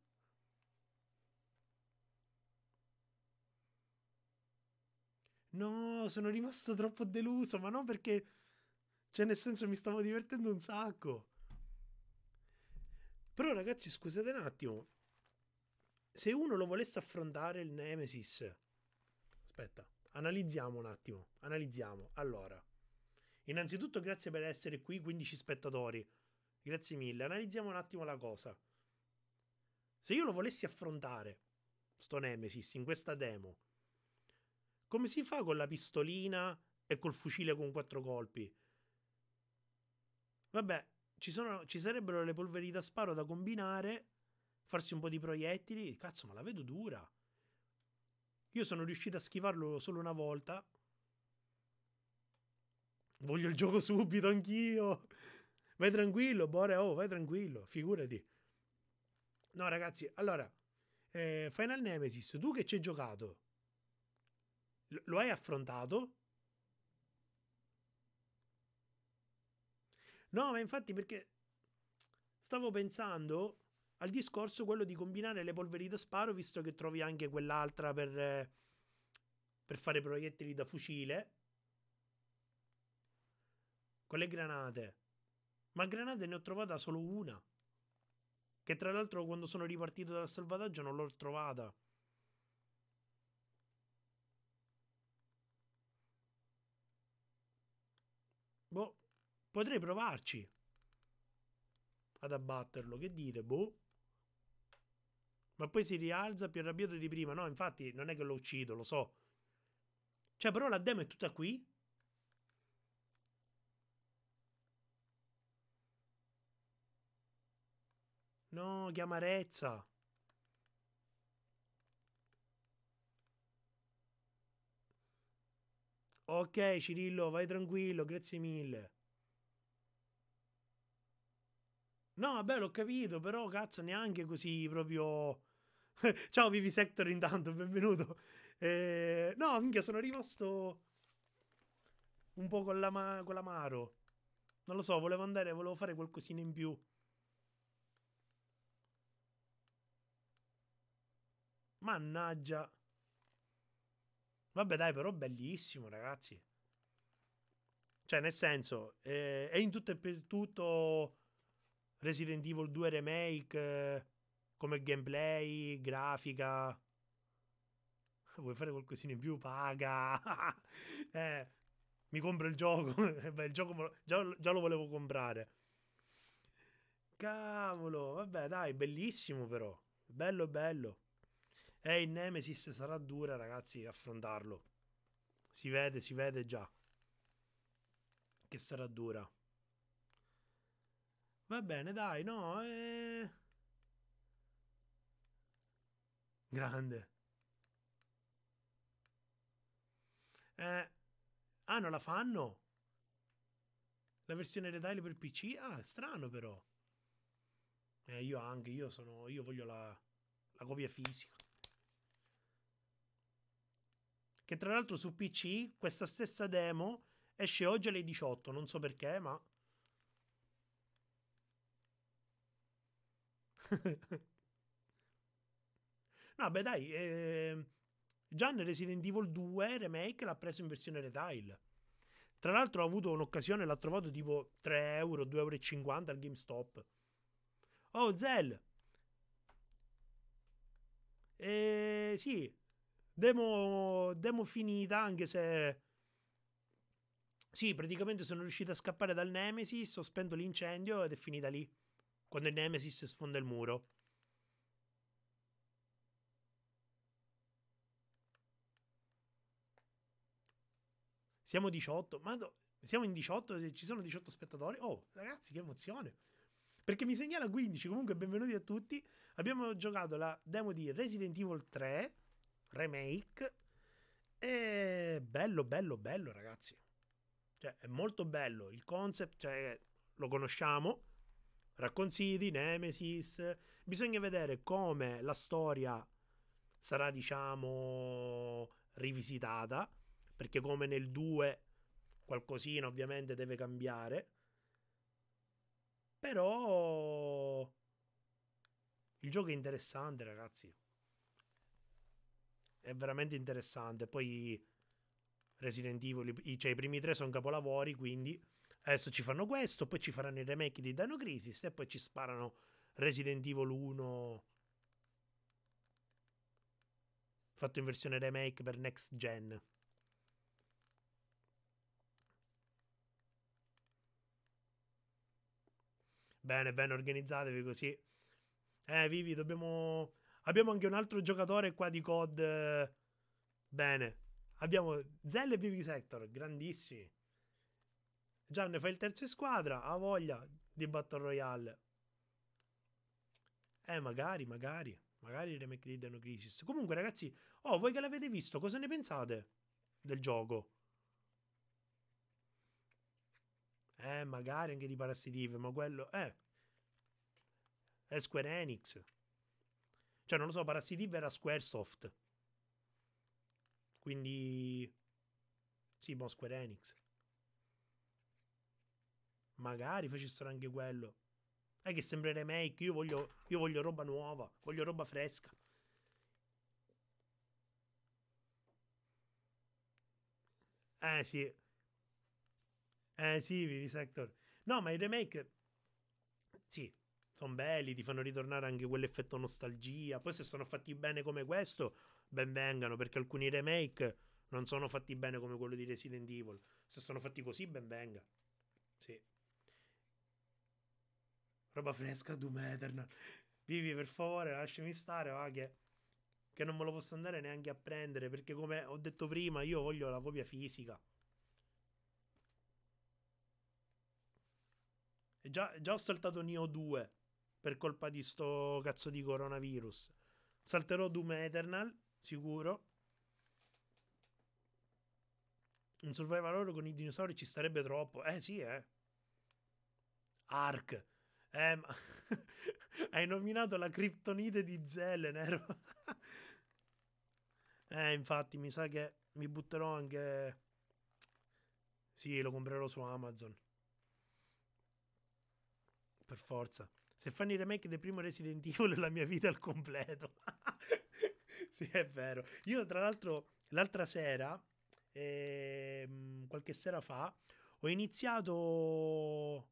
No, sono rimasto troppo deluso, ma non perché... Cioè, nel senso, mi stavo divertendo un sacco. Però, ragazzi, scusate un attimo. Se uno lo volesse affrontare il Nemesis... Aspetta, analizziamo un attimo. Analizziamo. Allora, Innanzitutto grazie per essere qui, 15 spettatori. Grazie mille. Analizziamo un attimo la cosa. Se io lo volessi affrontare, sto Nemesis, in questa demo, come si fa con la pistolina e col fucile con quattro colpi? Vabbè, ci, sono, ci sarebbero le polveri da sparo da combinare, farsi un po' di proiettili. Cazzo, ma la vedo dura. Io sono riuscito a schivarlo solo una volta. Voglio il gioco subito, anch'io. Vai tranquillo, Bore, oh, vai tranquillo, figurati. No, ragazzi, allora, eh, Final Nemesis, tu che ci hai giocato, lo hai affrontato? No, ma infatti perché stavo pensando al discorso quello di combinare le polveri da sparo, visto che trovi anche quell'altra per, eh, per fare proiettili da fucile. Con le granate. Ma granate ne ho trovata solo una. Che tra l'altro quando sono ripartito dal salvataggio non l'ho trovata. Boh, potrei provarci ad abbatterlo. Che dite? Boh. Ma poi si rialza più arrabbiato di prima. No, infatti non è che lo uccido, lo so. Cioè, però la demo è tutta qui. No, che amarezza. Ok, Cirillo, vai tranquillo, grazie mille. No, vabbè, l'ho capito, però cazzo, neanche così proprio. *laughs* Ciao, Vivisector, intanto, benvenuto. Eh, no, minchia, sono rimasto un po' con, l'ama- con l'amaro. Non lo so, volevo andare, volevo fare qualcosina in più. Mannaggia. Vabbè, dai, però bellissimo, ragazzi. Cioè, nel senso, eh, è in tutto e per tutto Resident Evil 2 Remake eh, come gameplay, grafica. Vuoi fare qualcosina in più? Paga. *laughs* eh, mi compro il gioco. *laughs* Beh, il gioco già, già lo volevo comprare. Cavolo, vabbè, dai, bellissimo però. Bello, bello. E in Nemesis sarà dura, ragazzi, affrontarlo. Si vede, si vede già. Che sarà dura. Va bene, dai, no, eh... Grande. Eh... Ah, non la fanno? La versione retail per PC? Ah, strano però. Eh, io anche, io sono... Io voglio la, la copia fisica. Che tra l'altro su PC questa stessa demo esce oggi alle 18, non so perché, ma... *laughs* no, beh dai, eh, già nel Resident Evil 2 Remake l'ha preso in versione retail. Tra l'altro ho avuto un'occasione, l'ha trovato tipo 3 euro, 2,50 euro al GameStop. Oh, Zell! Eh, sì, Demo, demo finita, anche se... Sì, praticamente sono riuscito a scappare dal Nemesis, ho spento l'incendio ed è finita lì. Quando il Nemesis sfonda il muro. Siamo 18, ma siamo in 18, ci sono 18 spettatori. Oh, ragazzi, che emozione. Perché mi segnala 15, comunque benvenuti a tutti. Abbiamo giocato la demo di Resident Evil 3 remake. E bello, bello, bello, ragazzi. Cioè, è molto bello. Il concept, cioè, lo conosciamo. Raccoon City, Nemesis. Bisogna vedere come la storia sarà, diciamo, rivisitata. Perché come nel 2 qualcosina ovviamente deve cambiare. Però il gioco è interessante, ragazzi è veramente interessante. Poi Resident Evil, cioè i primi tre sono capolavori, quindi Adesso ci fanno questo, poi ci faranno i remake di Dino Crisis e poi ci sparano Resident Evil 1 fatto in versione remake per next gen. Bene, bene, organizzatevi così. Eh, Vivi, dobbiamo... Abbiamo anche un altro giocatore qua di COD. Bene. Abbiamo Zell e Vivi Sector, grandissimi. Gian fa il terzo in squadra, ha voglia di Battle Royale. Eh, magari, magari. Magari il remake di Dino Crisis. Comunque, ragazzi, oh, voi che l'avete visto, cosa ne pensate del gioco? Eh, magari anche di Parasitive, ma quello... Eh. È Square Enix. Cioè, non lo so, Parasitive era Squaresoft. Quindi... Sì, mo Square Enix. Magari facessero anche quello. È che sembra remake. Io voglio, io voglio roba nuova. Voglio roba fresca. Eh sì. Eh sì, Vivisector. No, ma i remake. Sì, sono belli. Ti fanno ritornare anche quell'effetto nostalgia. Poi se sono fatti bene come questo, ben vengano. Perché alcuni remake non sono fatti bene come quello di Resident Evil. Se sono fatti così, ben venga. Sì. Roba fresca, Doom Eternal. Vivi, per favore, lasciami stare, va, che, che non me lo posso andare neanche a prendere, perché come ho detto prima, io voglio la copia fisica. E già, già ho saltato Neo 2 per colpa di sto cazzo di coronavirus. Salterò Doom Eternal, sicuro. Un survival horror con i dinosauri ci starebbe troppo. Eh sì, eh. Ark. Eh, ma... *laughs* Hai nominato la criptonite di Zelle, *laughs* eh, infatti, mi sa che mi butterò anche... Sì, lo comprerò su Amazon. Per forza. Se fanno i remake del primo Resident Evil, la mia vita al completo. *laughs* sì, è vero. Io, tra l'altro, l'altra sera, eh, qualche sera fa, ho iniziato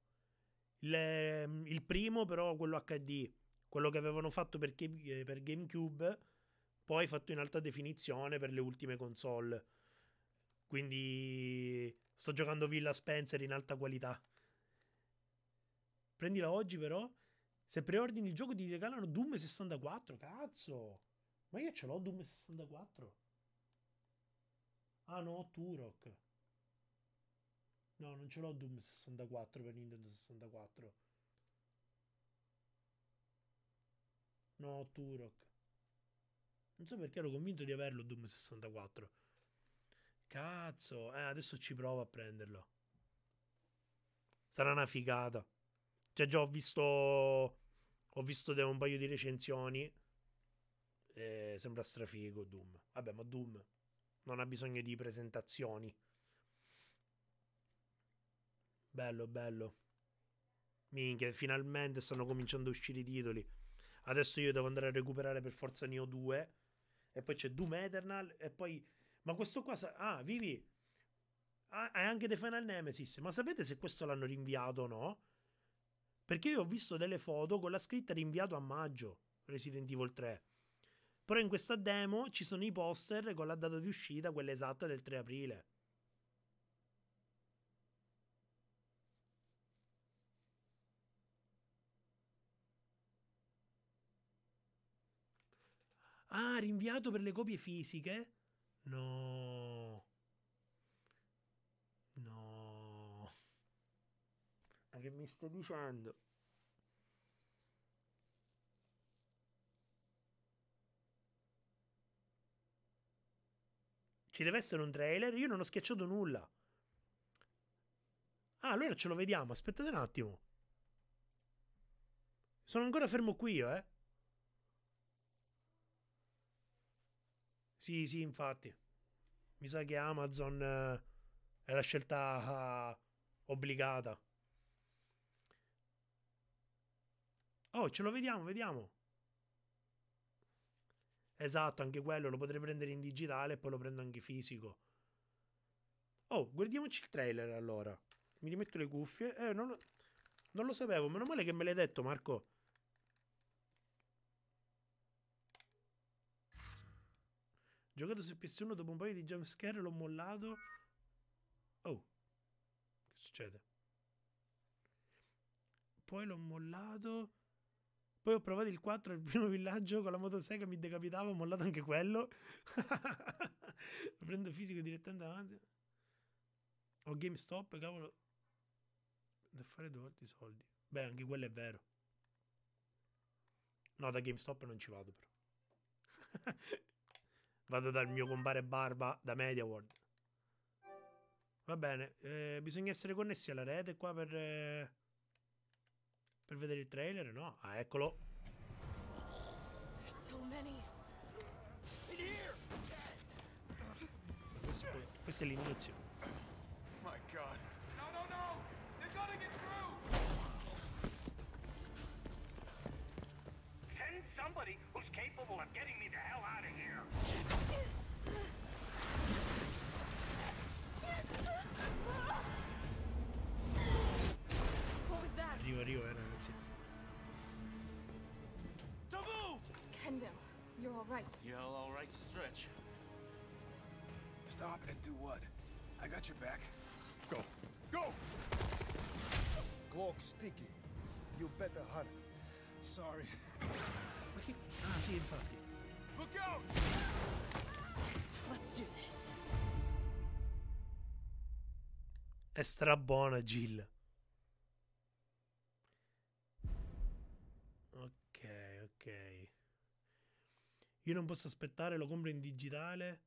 il, ehm, il, primo, però, quello HD, quello che avevano fatto per, per GameCube, poi fatto in alta definizione per le ultime console. Quindi sto giocando Villa Spencer in alta qualità. Prendila oggi, però. Se preordini il gioco ti regalano Doom 64. Cazzo! Ma io ce l'ho Doom 64. Ah no, Turok. No, non ce l'ho Doom 64 per Nintendo 64. No, Turok. Non so perché ero convinto di averlo Doom 64. Cazzo, eh, adesso ci provo a prenderlo. Sarà una figata. Cioè, già ho visto. Ho visto un paio di recensioni. E sembra strafigo Doom. Vabbè, ma Doom non ha bisogno di presentazioni. Bello, bello. Minchia, finalmente stanno cominciando a uscire i titoli. Adesso io devo andare a recuperare per forza Neo 2. E poi c'è Doom Eternal. E poi. Ma questo qua. Sa- ah, Vivi. Ah, è anche The Final Nemesis. Ma sapete se questo l'hanno rinviato o no? Perché io ho visto delle foto con la scritta rinviato a maggio. Resident Evil 3. Però in questa demo ci sono i poster con la data di uscita, quella esatta del 3 aprile. Ah, rinviato per le copie fisiche? No. No. Ma che mi stai dicendo? Ci deve essere un trailer? Io non ho schiacciato nulla. Ah, allora ce lo vediamo. Aspettate un attimo. Sono ancora fermo qui, io, eh. Sì, sì, infatti. Mi sa che Amazon eh, è la scelta uh, obbligata. Oh, ce lo vediamo, vediamo. Esatto, anche quello lo potrei prendere in digitale e poi lo prendo anche fisico. Oh, guardiamoci il trailer allora. Mi rimetto le cuffie. Eh, non lo, non lo sapevo. Meno male che me l'hai detto, Marco. Giocato su PS1 dopo un paio di jumpscare l'ho mollato. Oh. Che succede? poi l'ho mollato. Poi ho provato il 4, il primo *laughs* villaggio con la motosega mi decapitava, ho mollato anche quello. *laughs* Lo prendo fisico direttamente avanti. Ho GameStop, cavolo. Da fare due volte i soldi. Beh, anche quello è vero. No, da GameStop non ci vado però. *laughs* vado dal mio compare Barba da MediaWorld. Va bene, eh, bisogna essere connessi alla rete qua per... Eh, per vedere il trailer, no? Ah, eccolo. So many. Questo, questo è l'inizio. My God. No, no, no! They're gonna get through! Send somebody who's capable of getting me the hell out all right. Yeah, all right to stretch. Stop and do what? I got your back. Go. Go! Clock sticky. You better hurry. Sorry. Ma che... Ah, sì, infatti. Look out! Let's do this. È strabuona, Jill. Io non posso aspettare, lo compro in digitale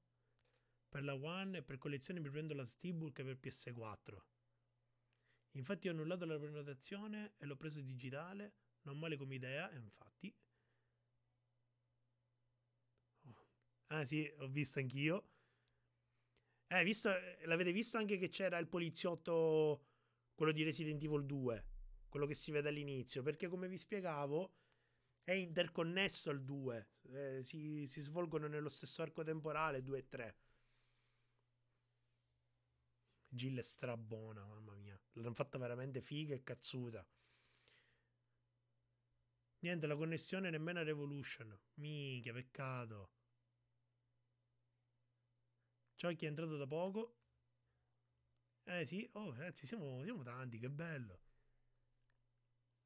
per la One e per collezione mi prendo la Steelbook per PS4. Infatti ho annullato la prenotazione e l'ho preso digitale, non male come idea, infatti. Oh. Ah sì, ho visto anch'io. Eh, visto, l'avete visto anche che c'era il poliziotto, quello di Resident Evil 2, quello che si vede all'inizio, perché come vi spiegavo è interconnesso al 2, eh, si, si svolgono nello stesso arco temporale 2 e 3. Jill è strabona, mamma mia. L'hanno fatta veramente figa e cazzuta. Niente, la connessione nemmeno a Revolution. Minchia, peccato. Ciao chi è entrato da poco. Eh sì, oh ragazzi, siamo, siamo tanti, che bello.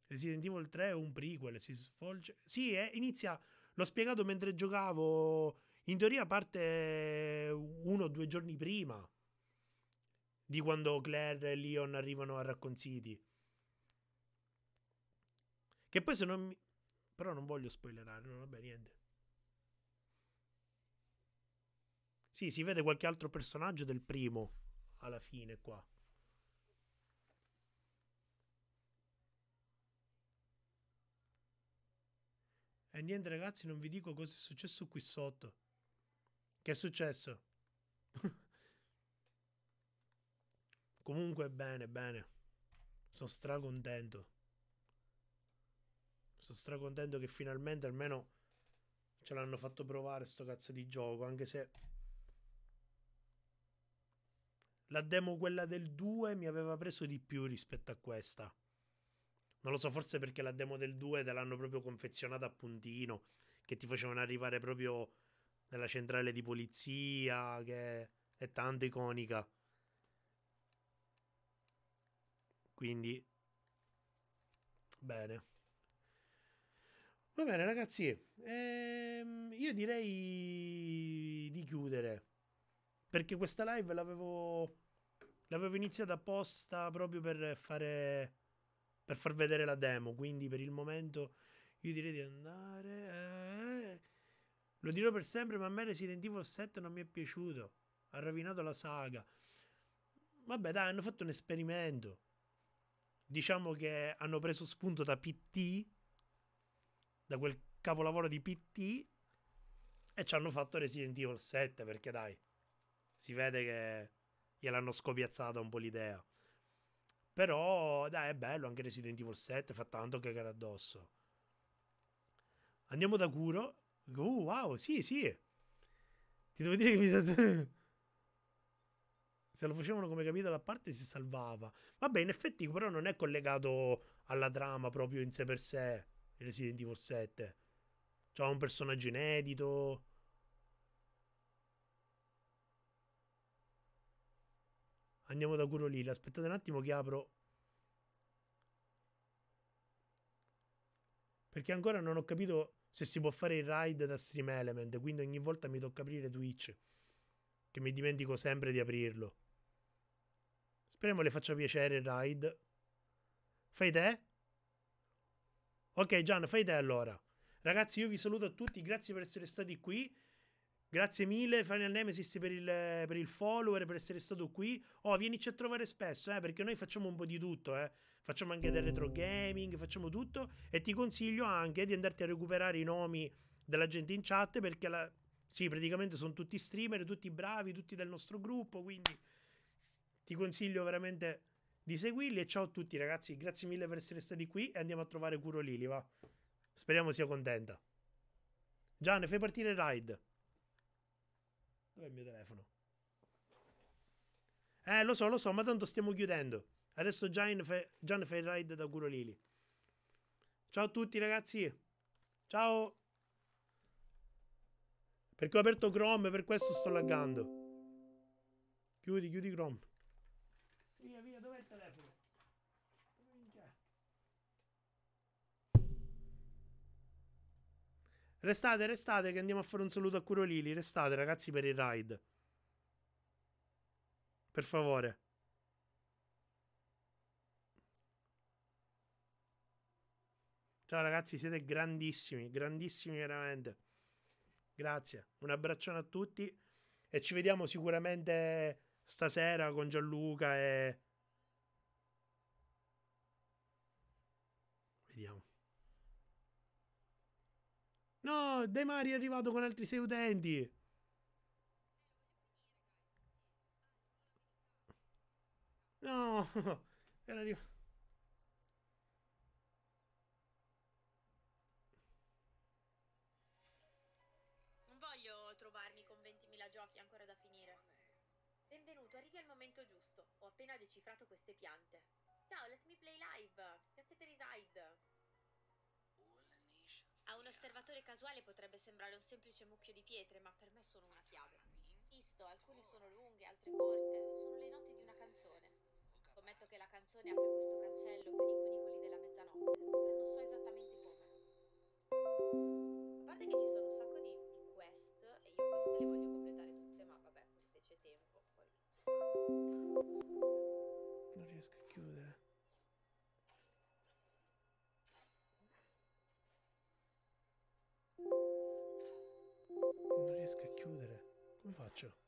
Resident Evil 3 è un prequel, si svolge... Sì, eh, inizia... L'ho spiegato mentre giocavo. In teoria parte uno o due giorni prima di quando Claire e Leon arrivano a Raccoon City. Che poi se non mi... Però non voglio spoilerare, no, vabbè, niente. Sì, si vede qualche altro personaggio del primo alla fine qua. E niente ragazzi, non vi dico cosa è successo qui sotto. Che è successo? *laughs* Comunque bene, bene. Sono stracontento. Sono stracontento che finalmente almeno ce l'hanno fatto provare sto cazzo di gioco, anche se la demo quella del 2 mi aveva preso di più rispetto a questa. Non lo so, forse perché la demo del 2 te l'hanno proprio confezionata a puntino, che ti facevano arrivare proprio nella centrale di polizia, che è tanto iconica. Quindi, bene. Va bene, ragazzi. Ehm, io direi di chiudere. Perché questa live l'avevo. L'avevo iniziata apposta proprio per fare. Per far vedere la demo. Quindi per il momento io direi di andare. eh. Lo dirò per sempre, ma a me Resident Evil 7 non mi è piaciuto. Ha rovinato la saga. Vabbè, dai, hanno fatto un esperimento. Diciamo che hanno preso spunto da PT, da quel capolavoro di PT, e ci hanno fatto Resident Evil 7, perché dai, si vede che gliel'hanno scopiazzata un po' l'idea. Però, dai, è bello anche Resident Evil 7, fa tanto cagare addosso. Andiamo da Kuro. Uh, wow, sì, sì. Ti devo dire che mi sa... *laughs* Se lo facevano come capitolo a parte si salvava. Vabbè, in effetti però non è collegato alla trama proprio in sé per sé. Resident Evil 7. C'ha un personaggio inedito. Andiamo da Kuro Lila. Aspettate un attimo che apro. Perché ancora non ho capito se si può fare il ride da Stream Element, quindi ogni volta mi tocca aprire Twitch. Che mi dimentico sempre di aprirlo. Speriamo le faccia piacere il ride. Fai te? Ok, Gian, fai te allora. Ragazzi, io vi saluto a tutti, grazie per essere stati qui. Grazie mille, Final Nemesis, per il, per il follower, per essere stato qui. Oh, vienici a trovare spesso, eh, perché noi facciamo un po' di tutto, eh. Facciamo anche del retro gaming, facciamo tutto. E ti consiglio anche di andarti a recuperare i nomi della gente in chat, perché la... sì, praticamente sono tutti streamer, tutti bravi, tutti del nostro gruppo, quindi ti consiglio veramente di seguirli. E ciao a tutti, ragazzi. Grazie mille per essere stati qui e andiamo a trovare Curo Lili, va. Speriamo sia contenta. Gian, fai partire ride. Dov'è il mio telefono? Eh, lo so, lo so, ma tanto stiamo chiudendo. Adesso Gian Gian fa il ride da Curo Lili. Ciao a tutti, ragazzi. Ciao. Perché ho aperto Chrome, per questo sto laggando. Chiudi, chiudi Chrome. Restate, restate, che andiamo a fare un saluto a Curolili. Restate, ragazzi, per il ride. Per favore. Ciao ragazzi, siete grandissimi, grandissimi veramente. Grazie. Un abbraccione a tutti e ci vediamo sicuramente stasera con Gianluca e Vediamo. No, De Mari è arrivato con altri sei utenti. No, *laughs* era arrivato. Non voglio trovarmi con 20.000 giochi ancora da finire. Benvenuto, arrivi al momento giusto. Ho appena decifrato queste piante. Ciao, let me play live. Grazie per il ride. Osservatore casuale potrebbe sembrare un semplice mucchio di pietre, ma per me sono una chiave. Visto, alcune sono lunghe, altre corte, sono le note di una canzone. Scommetto che la canzone apre questo cancello per i cunicoli della mezzanotte, però non so esattamente come. A parte che ci sono un sacco di, di quest e io queste le voglio completare tutte, ma vabbè, queste c'è tempo. Poi. Non riesco a chiudere. Non riesco a chiudere. Come faccio?